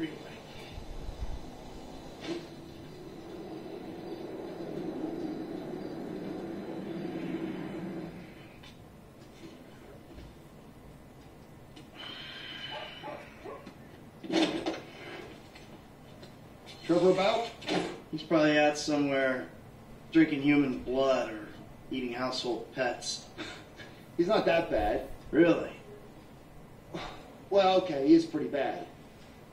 freeway. Trevor about? He's probably out somewhere drinking human blood or eating household pets. He's not that bad. Really? Well, okay, he is pretty bad.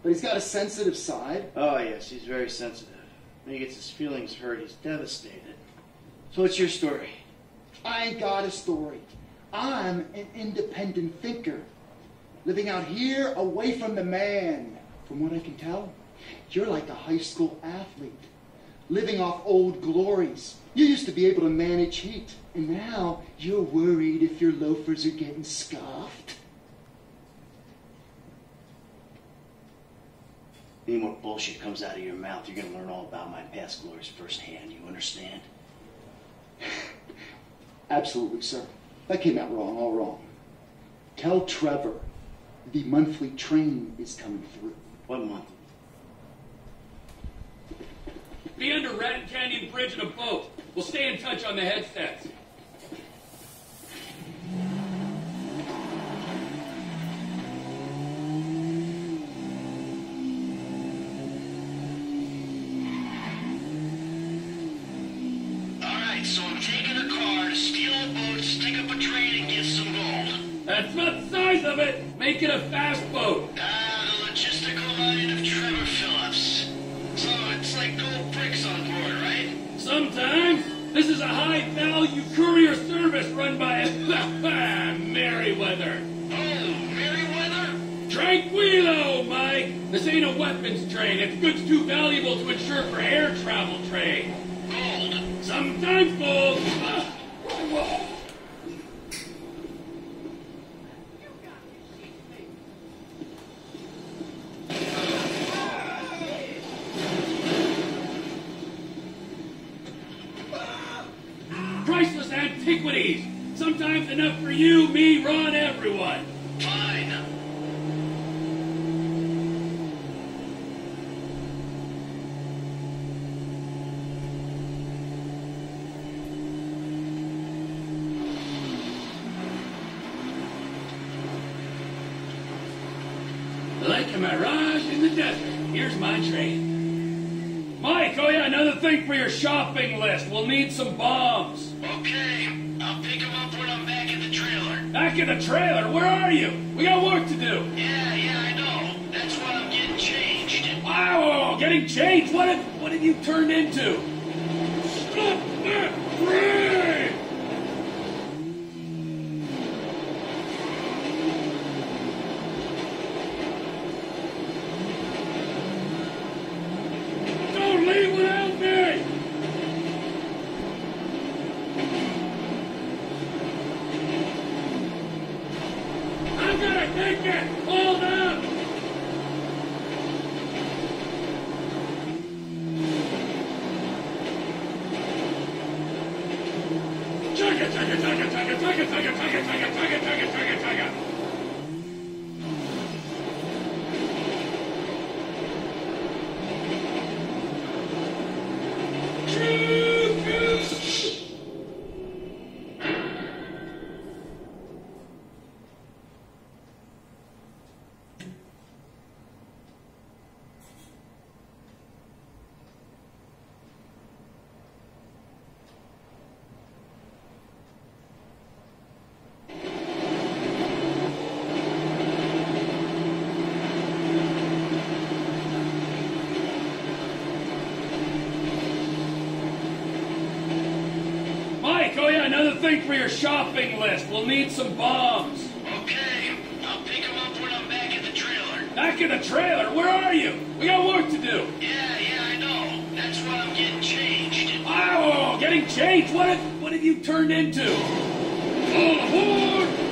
But he's got a sensitive side. Oh, yes, he's very sensitive. When he gets his feelings hurt, he's devastated. So, what's your story? I ain't got a story. I'm an independent thinker. Living out here away from the man. From what I can tell, you're like a high school athlete. Living off old glories. You used to be able to manage heat. And now you're worried if your loafers are getting scoffed. Any more bullshit comes out of your mouth, you're going to learn all about my past glories firsthand. You understand? Absolutely, sir. That came out wrong, all wrong. Tell Trevor the monthly train is coming through. What month? Be under Raton Canyon Bridge in a boat. We'll stay in touch on the headsets. Make it a fast boat. Ah, the logistical mind of Trevor Phillips. So it's like gold bricks on board, right? Sometimes this is a high-value courier service run by a Merryweather. Oh, Merryweather? Tranquilo, Mike. This ain't a weapons train. It's goods too valuable to insure for air travel trade. Gold. Sometimes gold. Ah, whoa. Priceless antiquities. Sometimes enough for you, me, Ron, everyone. Fine. Like a mirage in the desert. Here's my train. Mike, oh yeah, another thing for your shopping list. We'll need some bombs. Okay, I'll pick them up when I'm back in the trailer. Back in the trailer, where are you? We got work to do. Yeah, yeah, I know. That's why I'm getting changed. Wow, getting changed. What have, what have you turned into? Dream. Oh thing for your shopping list. We'll need some bombs. Okay, I'll pick him up when I'm back at the trailer. Back in the trailer, where are you? We got work to do. Yeah, yeah, I know. That's why I'm getting changed. Wow, getting changed. What have, what have you turned into? Oh, All aboard!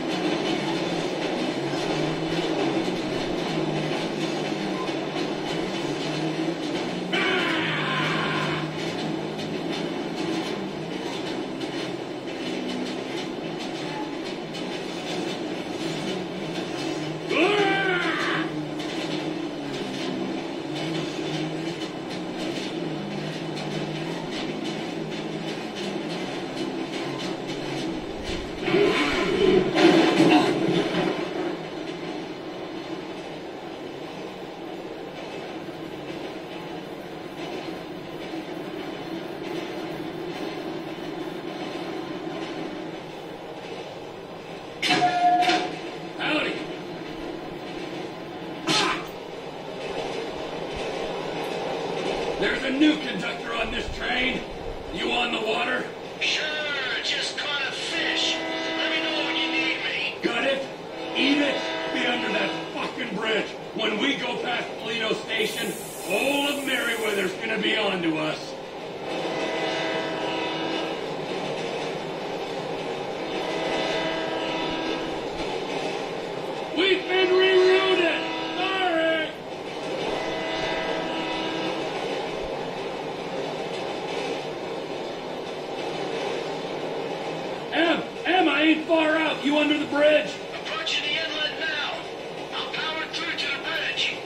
Ah! There's a new conductor on this train. You on the water? Sure, just caught a fish. Let me know when you need me. Got it? Eat it? Be under that fucking bridge. When we go past Paleto Station, all of Merryweather's gonna be on to us. We've been rerouted! Sorry! Em, Em, I ain't far out. You under the bridge? Approaching the inlet now. I'll power through to the bridge.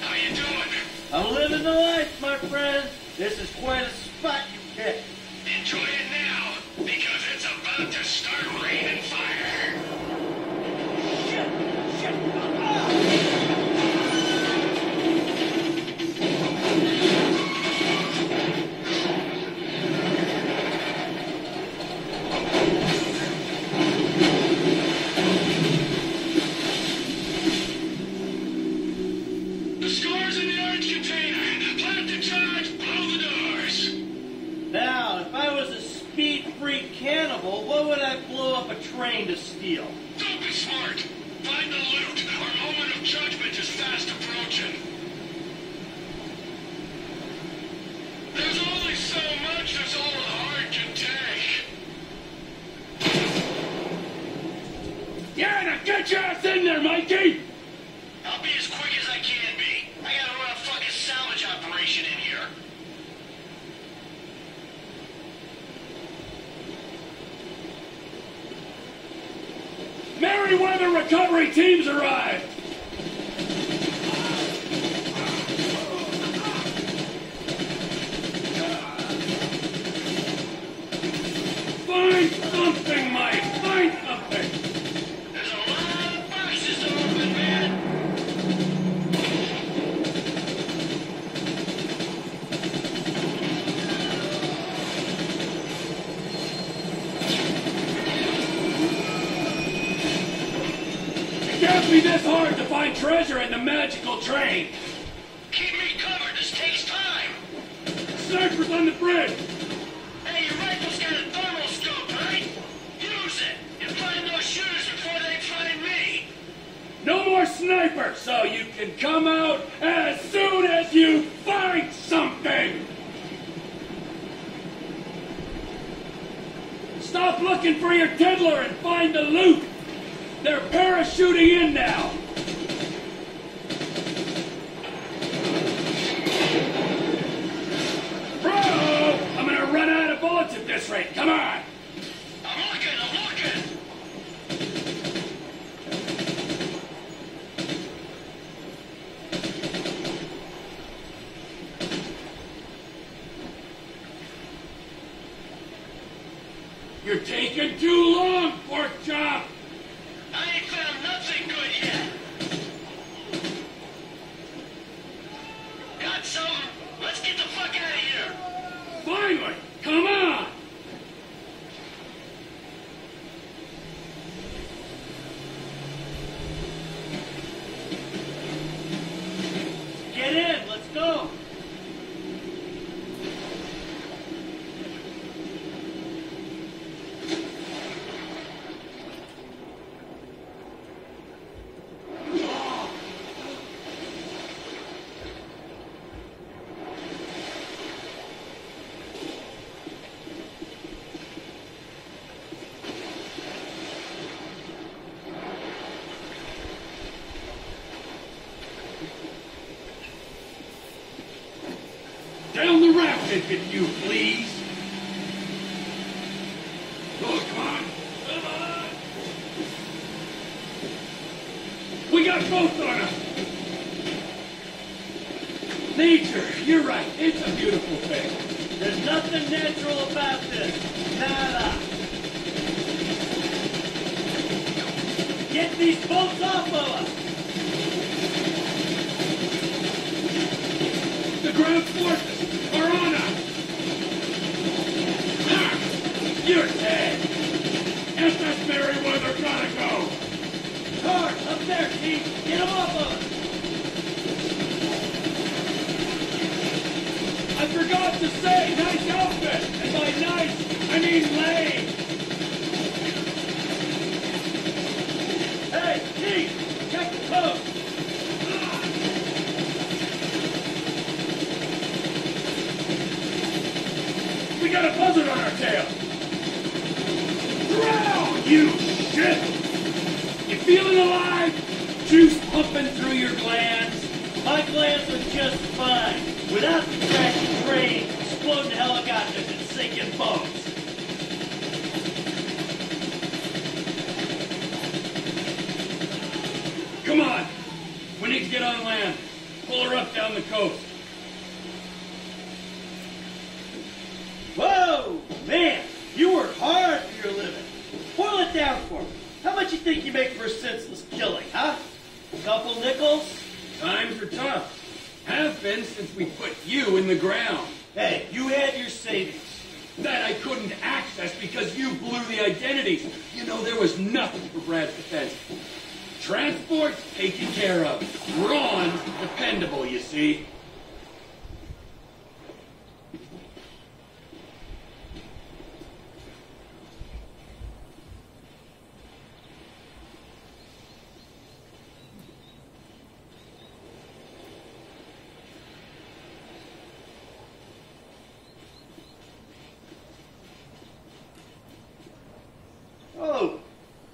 How you doing? I'm living the life, my friend. This is quite a spot you picked. Enjoy it now, because it's about to start raining get your ass in there, Mikey! I'll be as quick as I can be. I gotta run a fucking salvage operation in here. Merryweather recovery teams arrived! Find something, Mike! Snipers on the bridge! Hey, your rifle's got a thermal scope, right? Use it and find those shooters before they find me. No more snipers, so you can come out as soon as you find something! Stop looking for your tiddler and find the loot! They're parachuting in now! Bro! I'm gonna run out of bullets at this rate. Come on! I'm looking, I'm looking. You're taking too long, pork chop! I ain't found nothing good yet. Got something? Let's get the fuck out of here. Finally! Come on! Get in, let's go. Down the rapid, if you please! Oh, come on! Come on! We got both on us! Nature, you're right. It's a beautiful thing. There's nothing natural about this. Nada. Get these boats off of us. The ground forces are on us. Ah, you're dead. SS Merryweather gotta go. Cars, up there, Chief. Get them off of us. I forgot to say, nice outfit. And by nice, I mean lame. Hey, Chief, check the coast. We got a buzzard on our tail. You shit. You feeling alive? Juice pumping through your glands? My glands are just fine. Without the crashing trains, exploding helicopters, and sinking boats. Come on. We need to get on land. Pull her up down the coast. Whoa, man, down for me. How much you think you make for a senseless killing, huh? A couple nickels? Times are tough. Have been since we put you in the ground. Hey, you had your savings. That I couldn't access because you blew the identities. You know, there was nothing for Brad's defense. Transport taken care of. Ron, dependable, you see. Oh,